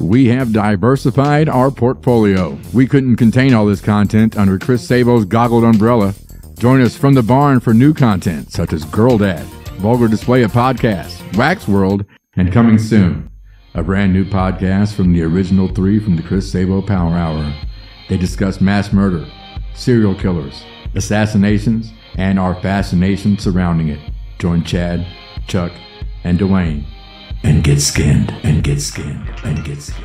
we have diversified our portfolio. We couldn't contain all this content under Chris Sabo's goggled umbrella. Join us from the barn for new content such as Girl Dad, Vulgar Display of Podcasts, Wack's World, and coming soon, a brand new podcast from the original three from the Chris Sabo Power Hour. They discuss mass murder, serial killers, assassinations, and our fascination surrounding it. Join Chad, Chuck, and Dwayne and get scanned and get scanned and get scanned.